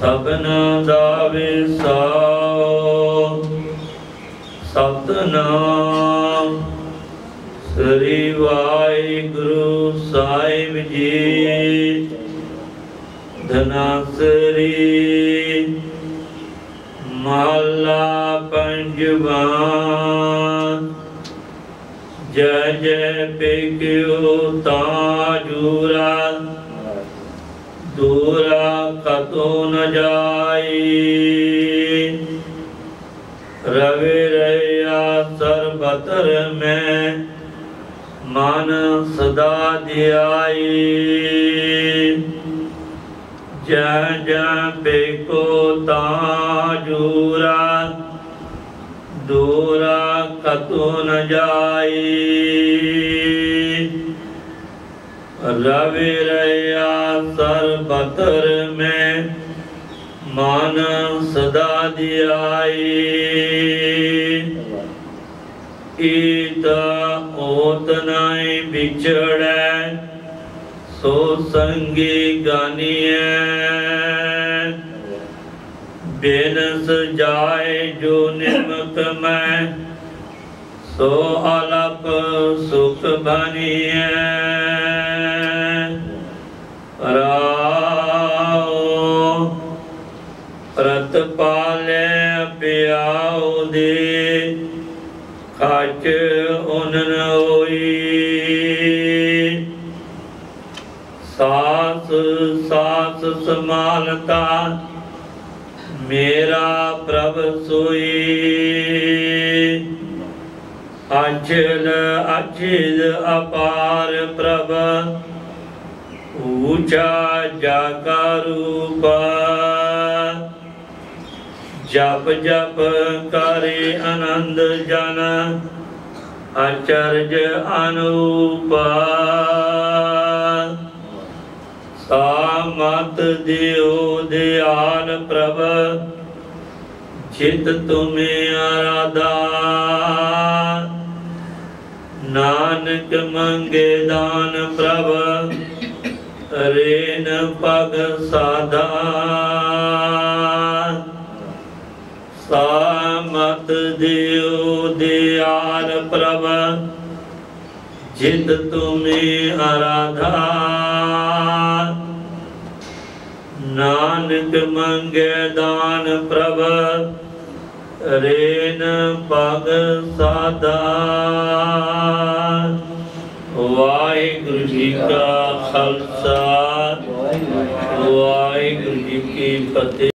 سپنا دار سا سپ نام سری واحو صاحب جی دن سری مالا پنجان ج ج تو نہ جائی روی رہیا سر بطر میں مان صدا دی آئی جہاں جہاں پہ کو تاجورا دورا کتو نہ جائی روی ریا سر پتر میں مانا صدا مان سدا دیا بچڑ ہے سو سنگی گانی ہے بینس جائے جو نمک میں سو آلپ سکھ بنی ਰਤ ਪਾਲੇ ਪਿਆਉ ਦੇ ਖਾਚ ਉਨਨ ਹੋਈ ਸਾਸ ਸਾਸ ਸਮਾਲਤਾ ਮੇਰਾ ਪ੍ਰਭ ਸੋਈ ਅਜਨ ਅਚਿਦ ਅਪਾਰ ਪ੍ਰਭ ਉਚਾ ਜਾਗਾ ਰੂਪਾ ਜਪ ਜਪ ਕਰੇ ਆਨੰਦ ਜਨ ਅਚਰਜ ਅਨੂਪਾ ਸਾਮਤ ਦਿਓ ਦਿਆਲ ਪ੍ਰਭ ਚਿਤ ਤੁਮੇ ਆਰਾਧਾ ਨਾਨਕ ਮੰਗੇ ਦਾਨ ਪ੍ਰਭ ਰੇਨ ਪਗ ਸਾਧਾ سامت دیو دیار پربھ جد تمہیں ارا نانک منگ دان پرب رین پگ سادا واحر جی کا خالس واح جی کی فتح